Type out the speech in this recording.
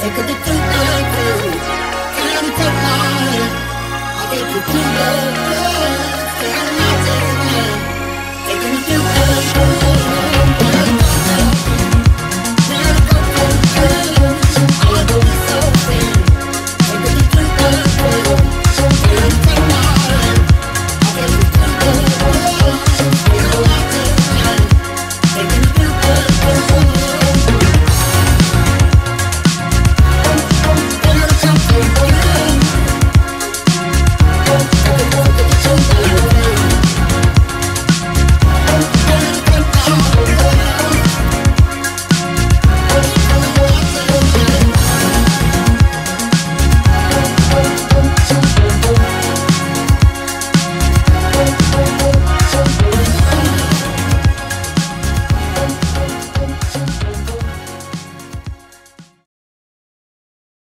Take a look at my I think you do love